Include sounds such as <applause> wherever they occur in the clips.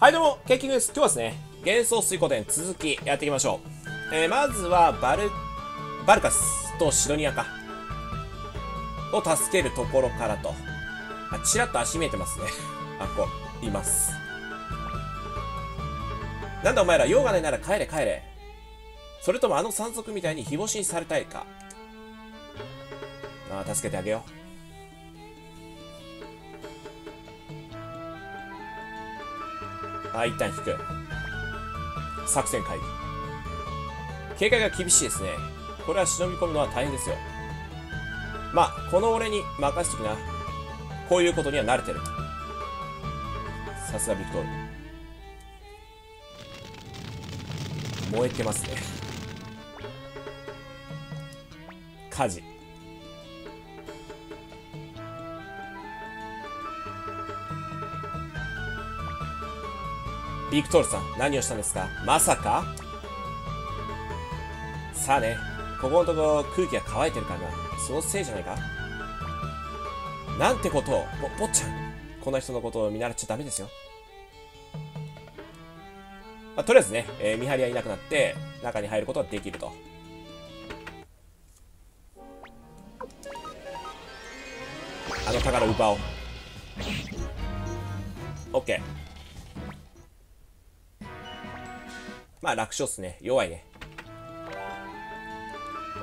はいどうも、ケーキングです。今日はですね、幻想水湖伝続きやっていきましょう。えー、まずは、バル、バルカスとシドニアか。を助けるところからと。あ、ちらっと足見えてますね。<laughs> あ、こう、います。なんだお前ら、用がないなら帰れ帰れ。それともあの山賊みたいに日干しにされたいか。ああ、助けてあげよう。あ一旦引く。作戦会議。警戒が厳しいですね。これは忍び込むのは大変ですよ。まあこの俺に任せときな。こういうことには慣れてる。さすがビクトール燃えてますね。火事。ビクトールさん、何をしたんですか？まさか？さあね、ここのところ空気が乾いてるからな？そのせいじゃないか？なんてことを、ぼ、坊ちゃん。こんな人のことを見習っちゃダメですよ。まあ、とりあえずね、えー、見張りはいなくなって、中に入ることができると。あの宝奪おう。オッケー。まあ楽勝っすね。弱いね。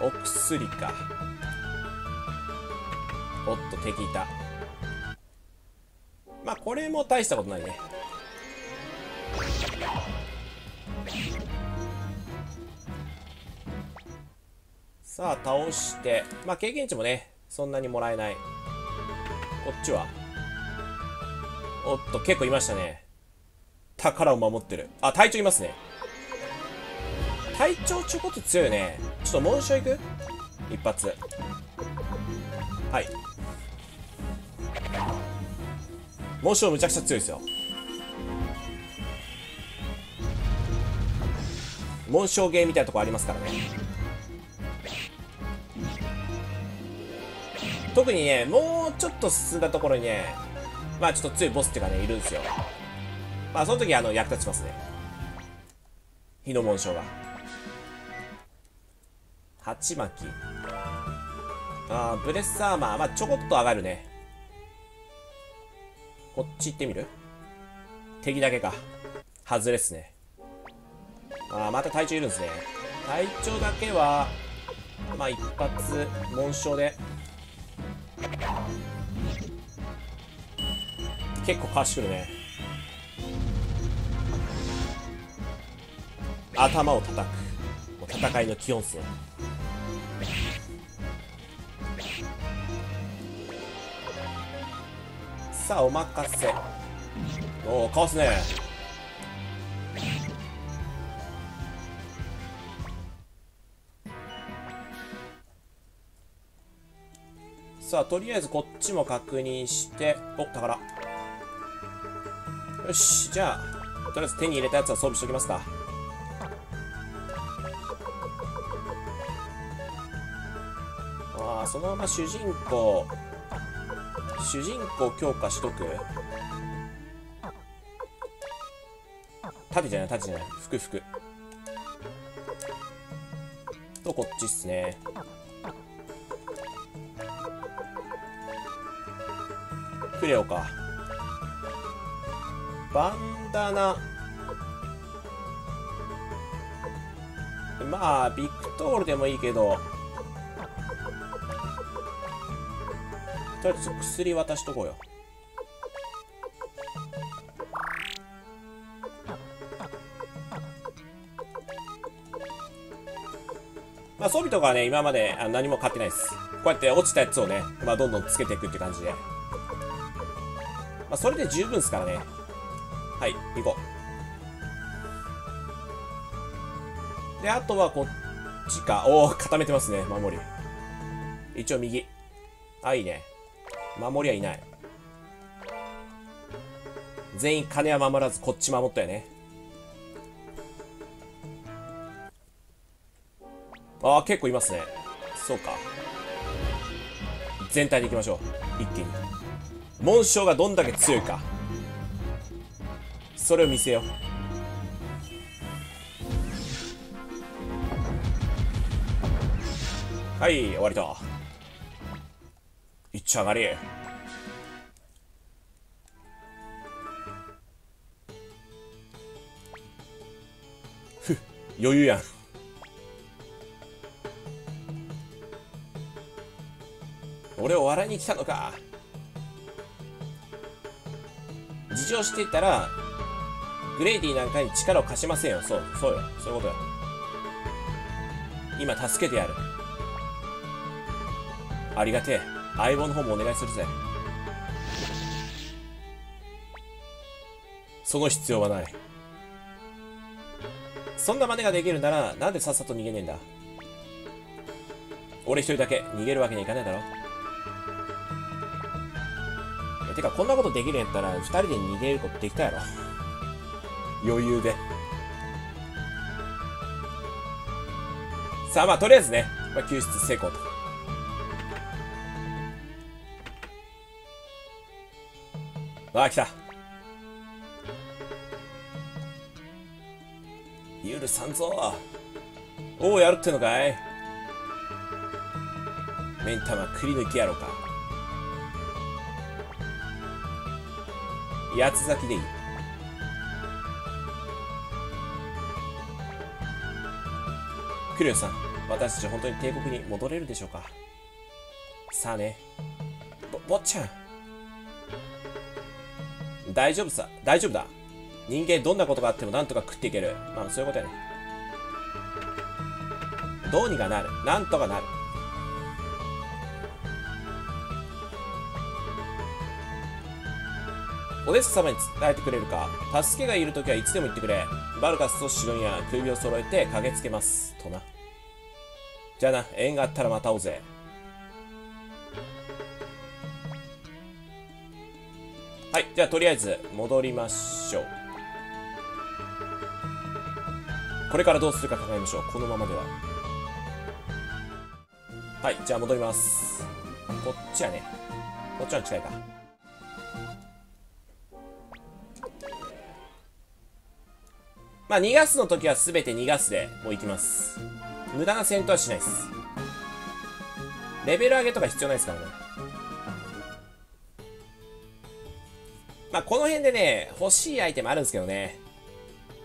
お薬か。おっと、敵いた。まあこれも大したことないね。さあ、倒して。まあ経験値もね、そんなにもらえない。こっちは。おっと、結構いましたね。宝を守ってる。あ、隊長いますね。体調ちょこっと強いね。ちょっと紋章いく？一発。はい。紋章むちゃくちゃ強いですよ。紋章ゲーみたいなとこありますからね。特にねもうちょっと進んだところにねまあちょっと強いボスっていうかねいるんですよ。まあその時あの役立ちますね。火の紋章が。鉢巻き。あー、ブレッサーマー。まあ、ちょこっと上がるね。こっち行ってみる？敵だけか。外れっすね。あー、また隊長いるんですね。隊長だけは、まあ、一発、紋章で。結構かわしてくるね。頭を叩く。もう戦いの基本っすね。さあお任せ。おおかわすね。さあとりあえずこっちも確認して。お宝。よしじゃあとりあえず手に入れたやつは装備しておきますか。ああそのまま主人公主人公強化しとく？縦じゃない縦じゃない。服服。とこっちっすね。クレオか。バンダナ。まあビクトールでもいいけど。とりあえず薬渡しとこうよ。まあ装備とかはね今まであ何も買ってないです。こうやって落ちたやつをね、まあ、どんどんつけていくって感じで。まあそれで十分ですからね。はい行こう。であとはこっちか。おお固めてますね守り。一応右。あいいね。守りはいない。全員金は守らずこっち守ったよね。ああ結構いますね。そうか。全体でいきましょう。一気に。紋章がどんだけ強いか。それを見せよう。はい終わりだいっちゃ上がりふ余裕やん俺を笑いに来たのか事情していたらグレイディなんかに力を貸しませんよそうそうよそういうことよ今助けてやるありがてえ相棒の方もお願いするぜ。その必要はない。そんな真似ができるならなんでさっさと逃げねえんだ？俺一人だけ逃げるわけにはいかないだろ。てかこんなことできるんやったら二人で逃げることできたやろ。余裕で。さあまあとりあえずね、まあ、救出成功と。ああ来た。許さんぞ。おおやるってのかい？目ん玉くり抜きやろうか。八つ咲きでいい。クリオさん私たち本当に帝国に戻れるでしょうか？さあね。ぼ坊ちゃん。大丈夫さ大丈夫だ人間どんなことがあってもなんとか食っていけるまあそういうことやねどうにかなるなんとかなるオデッサ様に伝えてくれるか助けがいるときはいつでも言ってくれ。バルカスとシドニア、首を揃えて駆けつけます。とな。じゃあな、縁があったらまた会おうぜ。はい、じゃあとりあえず戻りましょう。これからどうするか考えましょう。このままでは。はい、じゃあ戻ります。こっちやね。こっちは近いか。まあ、逃がすの時は全て逃がすでもう行きます。無駄な戦闘はしないです。レベル上げとか必要ないですからね。まあ、この辺でね、欲しいアイテムあるんですけどね。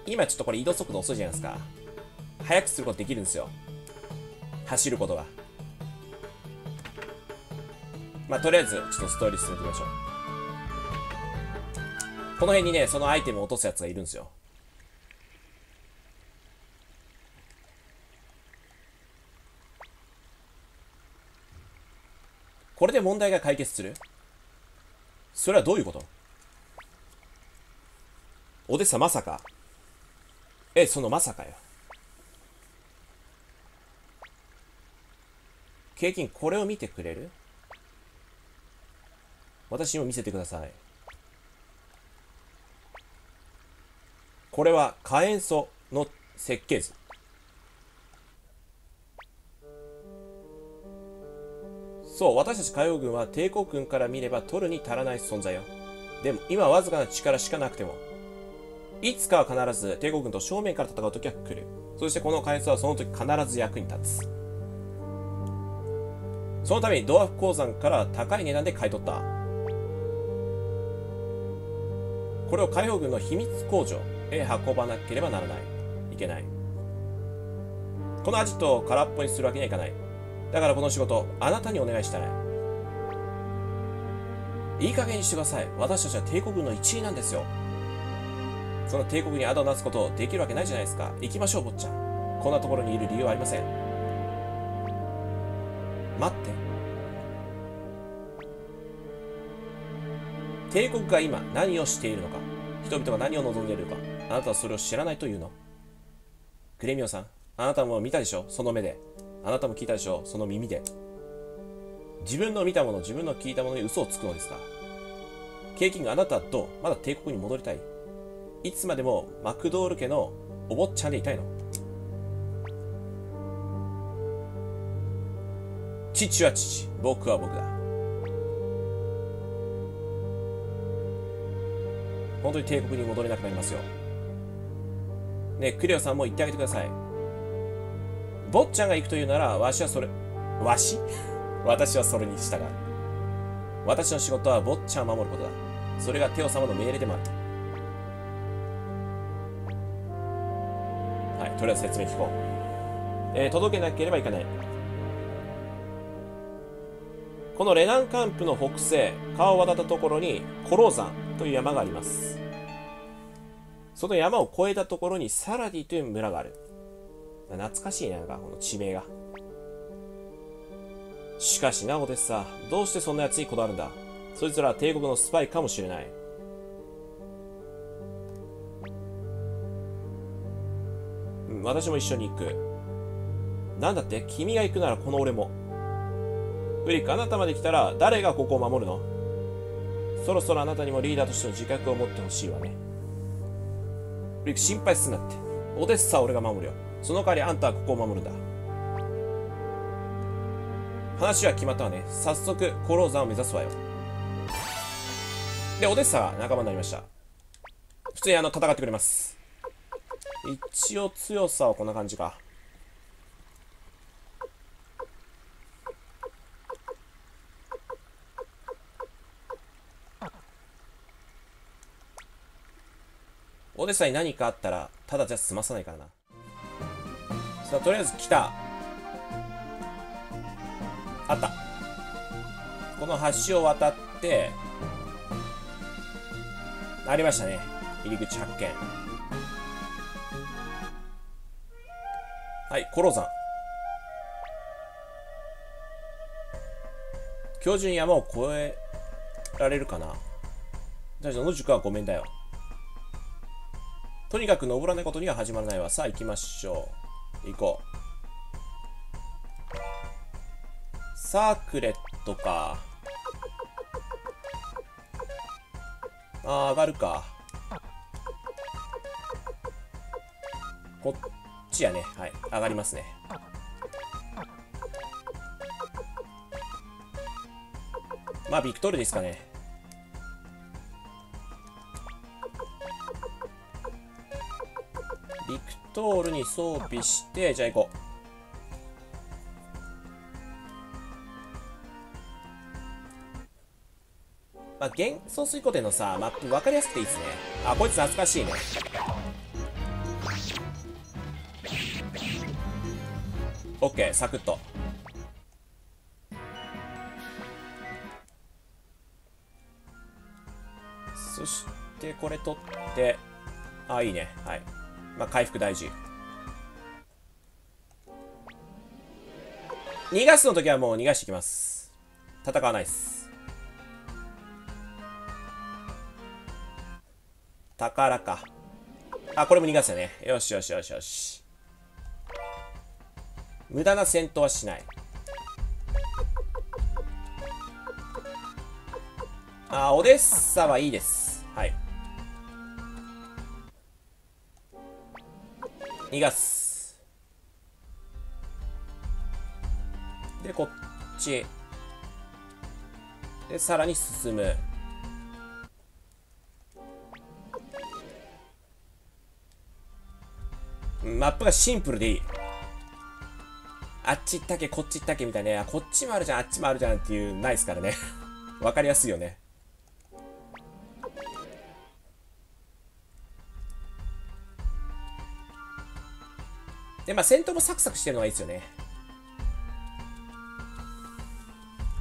今ちょっとこれ移動速度遅いじゃないですか。早くすることできるんですよ。走ることが。まあ、とりあえず、ちょっとストーリー進めてみましょう。この辺にね、そのアイテムを落とすやつがいるんですよ。これで問題が解決する？それはどういうこと？オデッサまさかえ、そのまさかよ。景金、これを見てくれる？私にも見せてください。これは火炎素の設計図。そう、私たち海洋軍は帝国軍から見れば取るに足らない存在よ。でも、今わずかな力しかなくても、いつかは必ず帝国軍と正面から戦う時は来る。そしてこの開発はその時必ず役に立つ。そのためにドワーフ鉱山から高い値段で買い取った。これを海洋軍の秘密工場へ運ばなければならない。いけない。このアジトを空っぽにするわけにはいかない。だからこの仕事、あなたにお願いしたい。いい加減にしてください。私たちは帝国軍の一員なんですよ。その帝国にアをなすことできるわけないじゃないですか。行きましょう、坊ちゃん。こんなところにいる理由はありません。待って。帝国が今何をしているのか。人々が何を望んでいるのか。あなたはそれを知らないというのグレミオさん、あなたも見たでしょ？その目で。あなたも聞いたでしょ？その耳で。自分の見たもの、自分の聞いたものに嘘をつくのですか？ケイキング、あなたはどう？まだ帝国に戻りたい？いつまでもマクドール家のお坊ちゃんでいたいの。父は父、僕は僕だ。本当に帝国に戻れなくなりますよ。ねクレオさんも言ってあげてください。坊ちゃんが行くというならわしはそれわし？<laughs> 私はそれに従う。私の仕事は坊ちゃんを守ることだ。それがテオ様の命令でもある。はいとりあえず説明聞こう、えー、届けなければいけない。このレナンカンプの北西川を渡ったところにコロー山という山があります。その山を越えたところにサラディという村がある。懐かしいねなんかこの地名が。しかしなおですさどうしてそんな奴にこだわるんだ？そいつらは帝国のスパイかもしれない。私も一緒に行くなんだって？君が行くならこの俺もフリック、あなたまで来たら誰がここを守るの？そろそろあなたにもリーダーとしての自覚を持ってほしいわね。フリック、心配すんなって。オデッサは俺が守るよ。その代わりあんたはここを守るんだ。話は決まったわね。早速、コローザンを目指すわよ。で、オデッサが仲間になりました。普通にあの、戦ってくれます。一応強さはこんな感じか。オデッサに何かあったら、ただじゃ済まさないからな。さあ、とりあえず来た。あった。この橋を渡って、ありましたね。入り口発見。はい、コロ山。今日中に山を越えられるかな？じゃあ、野宿はごめんだよ。とにかく登らないことには始まらないわ。さあ行きましょう。行こう。サークレットか。あー、上がるか。こっちやね。はい。上がりますね。まあ、ビクトールですかね。ビクトールに装備して、じゃあ行こう。まあ、幻想水湖でのさ、マップ分かりやすくていいですね。あ、こいつ懐かしいね。オッケー、サクッと。そして、これ取って、あ、いいね。はい。まあ、回復大事。逃がすの時はもう逃がしていきます。戦わないです。宝か。あ、これも逃がすよね。よしよしよしよし。無駄な戦闘はしない。あ、オデッサはいいです。はい。逃がすでこっちでさらに進むマップがシンプルでいいあっち行ったっけこっち行ったっけみたいな、ね、こっちもあるじゃんあっちもあるじゃんっていうないですからね <laughs> わかりやすいよねで、まあ、戦闘もサクサクしてるのがいいですよね。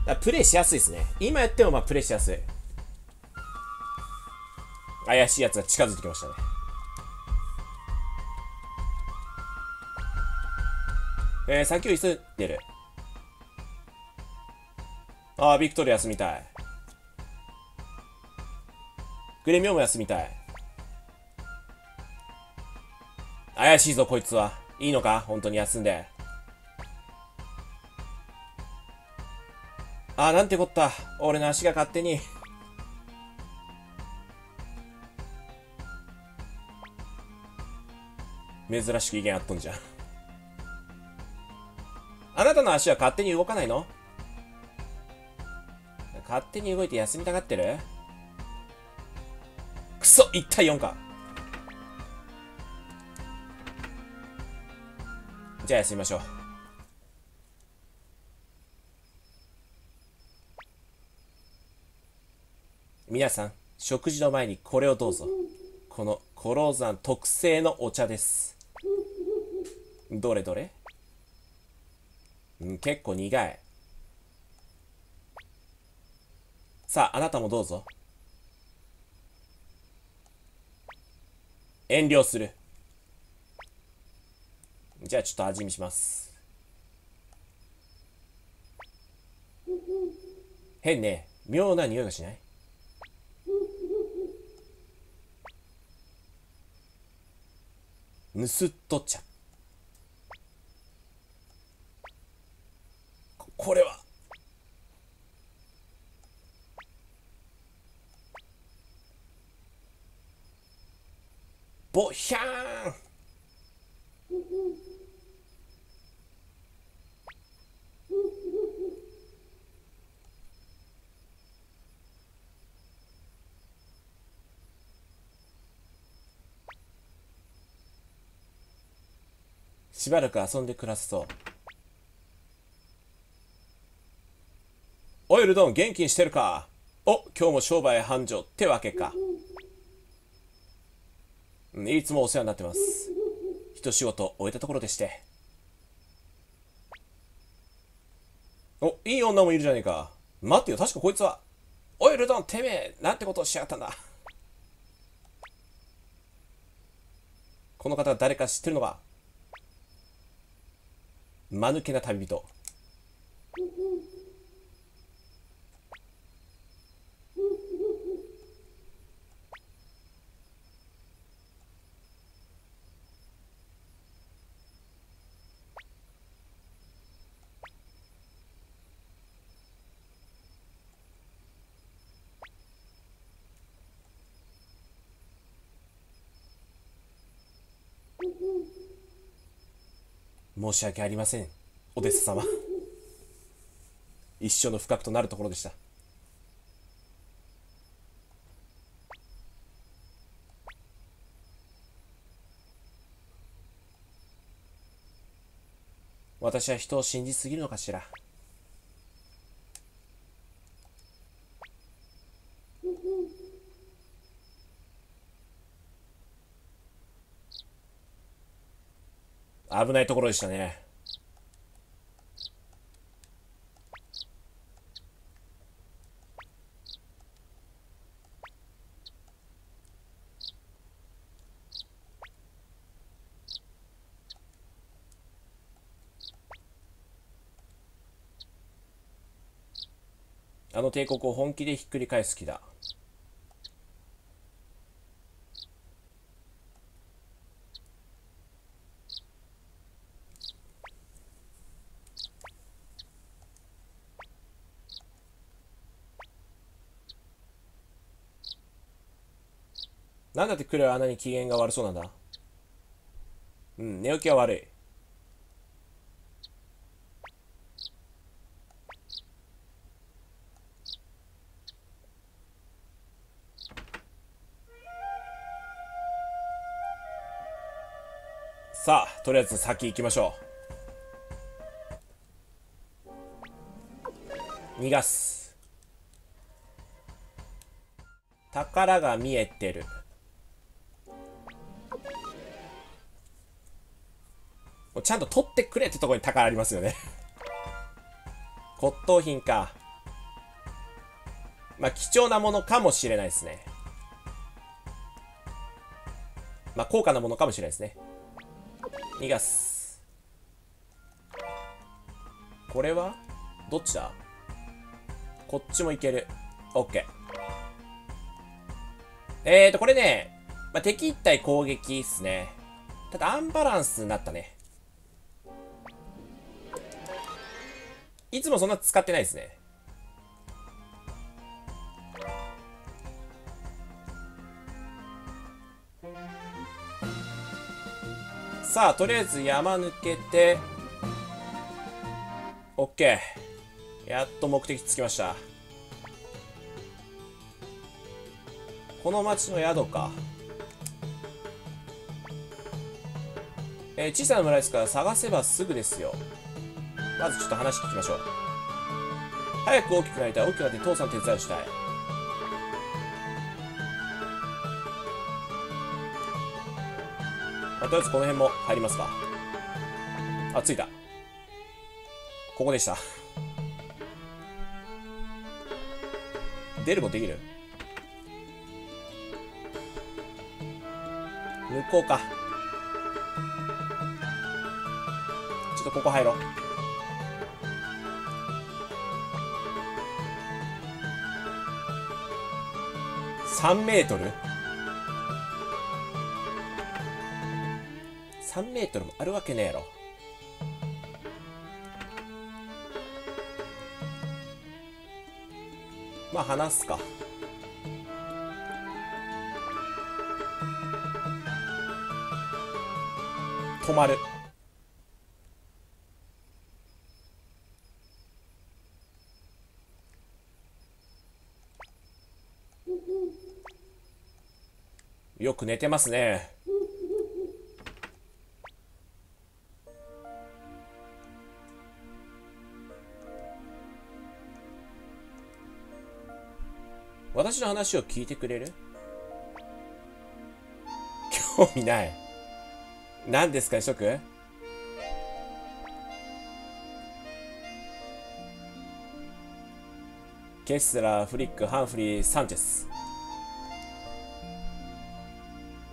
だプレイしやすいですね。今やってもまあプレイしやすい。怪しいやつが近づいてきましたね。えー、先を急いでる。ああ、ビクトリア休みたい。グレミオも休みたい。怪しいぞ、こいつは。いいのか？本当に休んで。あ、なんてこった。俺の足が勝手に。珍しく意見あっとんじゃん。あなたの足は勝手に動かないの？勝手に動いて休みたがってる？くそ1対4か。じゃあ休みましょう。皆さん食事の前にこれをどうぞ。このコローザン特製のお茶です。どれどれ？ん結構苦い。さああなたもどうぞ。遠慮する。じゃあちょっと味見します。変ね。妙な匂いがしない？ぬすっと茶ここれは。ボヒャーン。しばらく遊んで暮らすそうおいルドン元気にしてるか？お今日も商売繁盛ってわけか。いつもお世話になってます。一仕事終えたところでして。おいい女もいるじゃねえか。待ってよ確かこいつはおいルドンてめえなんてことをしやがったんだ。この方は誰か知ってるのか？間抜けな旅人。申し訳ありませんお弟子様。一緒の不覚となるところでした。私は人を信じすぎるのかしら。危ないところでしたね。あの帝国を本気でひっくり返す気だ。なんだってクレはあんなに機嫌が悪そうなんだうん、寝起きは悪い。さあ、とりあえず先行きましょう。逃がす。宝が見えてる。ちゃんと取ってくれってとこに宝ありますよね <laughs> 骨董品か。まあ、貴重なものかもしれないですね。まあ、高価なものかもしれないですね。逃がす。これは？どっちだ？こっちもいける。オッケー。えーと、これね、まあ、敵一体攻撃っすね。ただアンバランスになったね。いつもそんな使ってないですね。さあ、とりあえず山抜けて、OK。やっと目的着きました。この町の宿かえー、小さな村ですから探せばすぐですよまずちょっと話聞きましょう。早く大きくなりたい。大きくなって父さん手伝いしたい。まあ、とりあえずこの辺も入りますか。あ着いた。ここでした。出るもできる？向こうか。ちょっとここ入ろう。3メートル？3メートルもあるわけねえやろ。まあ話すか。止まる。よく寝てますね私の話を聞いてくれる？興味ない。何ですか、諸君ケスラ、フリック、ハンフリー、サンチェス。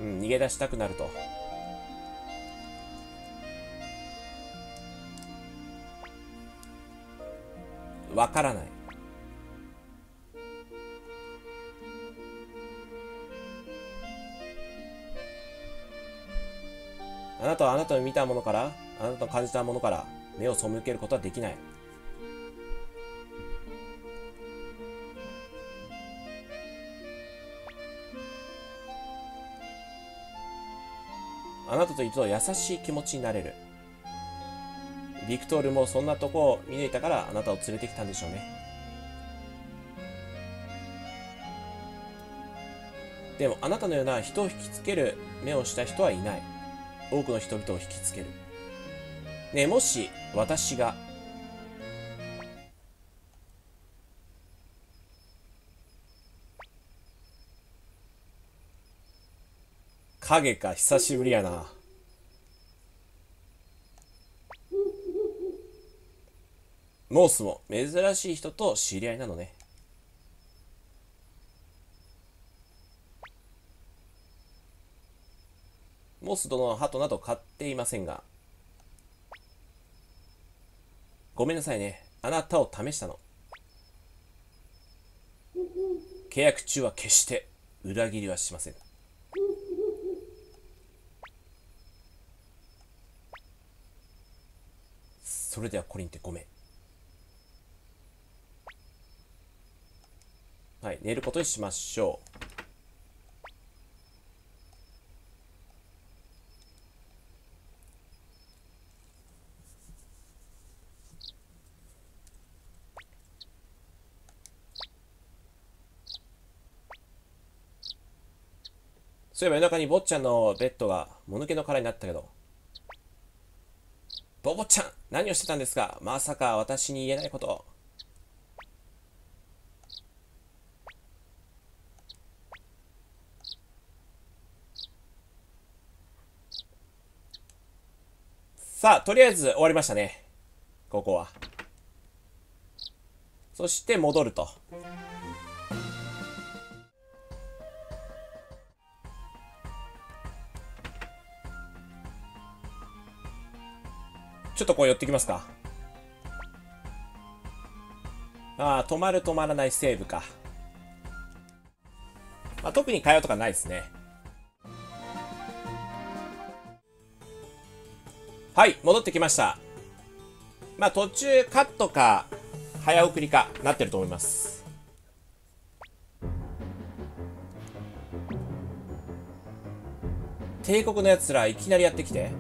うん、逃げ出したくなると。わからない。あなたはあなたの見たものから、あなたの感じたものから目を背けることはできない。といると優しい気持ちになれる。ビクトールもそんなとこを見抜いたからあなたを連れてきたんでしょうね。でもあなたのような人を引きつける目をした人はいない。多くの人々を引きつける。ねもし私が影か久しぶりやな。モースも珍しい人と知り合いなのね。モース殿の鳩など買っていませんが。ごめんなさいね。あなたを試したの。契約中は決して裏切りはしません。それではコリンってごめん。はい、寝ることにしましょう。そういえば夜中に坊ちゃんのベッドがもぬけの殻になったけど。ボボちゃん何をしてたんですか？まさか私に言えないこと。さあ、とりあえず終わりましたね。ここは。そして戻ると。ちょっとこう寄ってきますか。ああ、止まる止まらないセーブか。まあ、特に会話とかないですね。はい、戻ってきました。まあ、途中カットか、早送りか、なってると思います。帝国の奴らいきなりやってきて。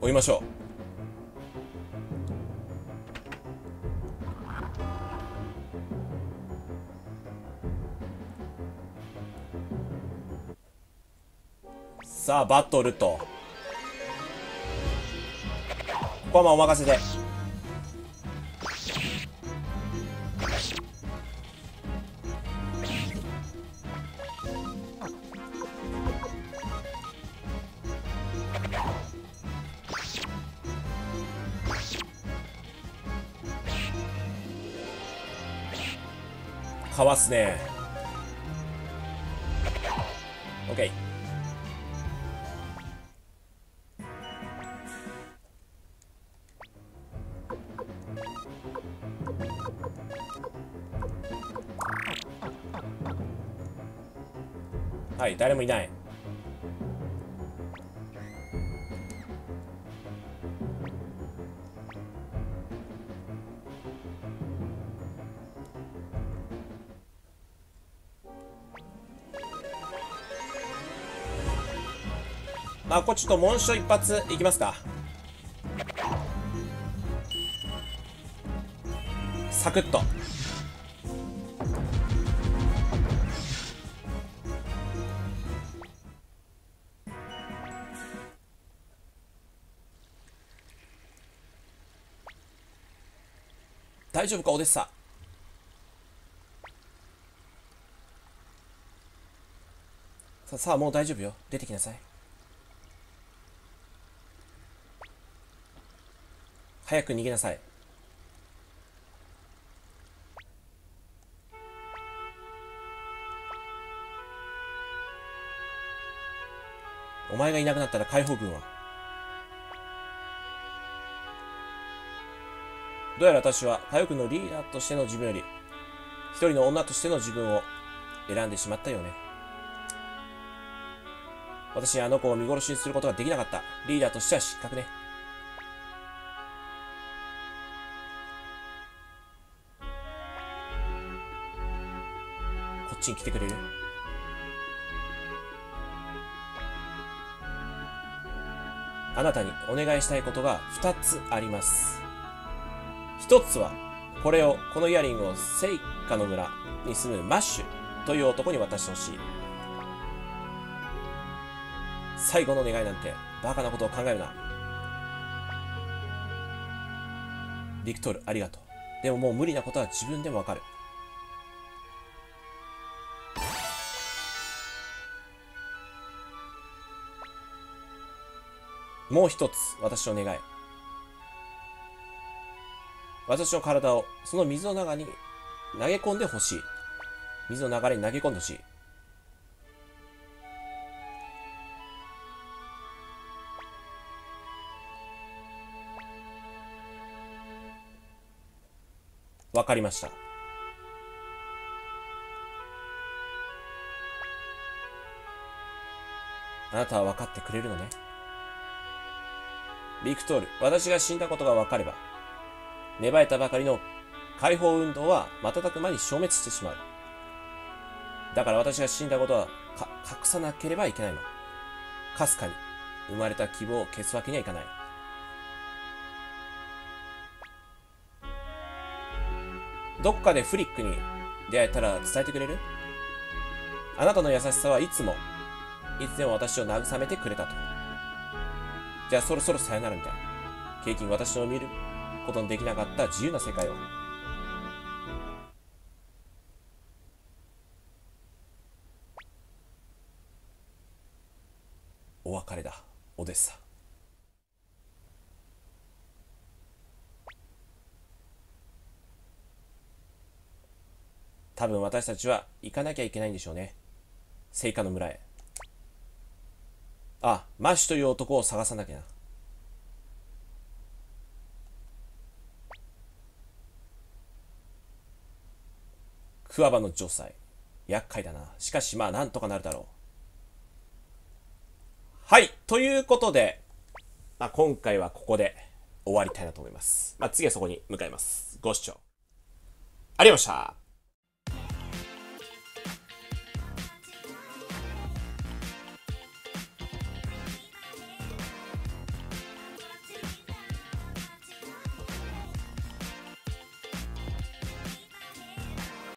追いましょうさあバトルと。ここはまあお任せで。かわすね。い誰もいない。まあこれちょっと紋章一発いきますか。サクッと。大丈夫かオデッサ。ささあもう大丈夫よ。出てきなさい。早く逃げなさい。お前がいなくなったら解放軍は？どうやら私は火力のリーダーとしての自分より一人の女としての自分を選んでしまったよね。私はあの子を見殺しにすることができなかった。リーダーとしては失格ね。こっちに来てくれる？あなたにお願いしたいことが2つあります。1つはこれをこのイヤリングをセイカの村に住むマッシュという男に渡してほしい。最後の願いなんてバカなことを考えるな。ビクトルありがとう。でももう無理なことは自分でもわかる。もう一つ、私の願い。私の体をその水の中に投げ込んでほしい。水の流れに投げ込んでほしい。わかりました。あなたは分かってくれるのね。ビクトール、私が死んだことが分かれば、芽生えたばかりの解放運動は瞬く間に消滅してしまう。だから私が死んだことは隠さなければいけないの。かすかに生まれた希望を消すわけにはいかない。どっかでフリックに出会えたら伝えてくれる？あなたの優しさはいつも、いつでも私を慰めてくれたと。じゃあそろそろさよならみたいな。ケイキン私の見る？ことのできなかった自由な世界を。お別れだ、オデッサ。多分私たちは行かなきゃいけないんでしょうね。聖火の村へ。あ、マッシュという男を探さなきゃな。クワバの城塞。厄介だな。しかしまあなんとかなるだろう。はい。ということで、まあ、今回はここで終わりたいなと思います。まあ、次はそこに向かいます。ご視聴ありがとうございました。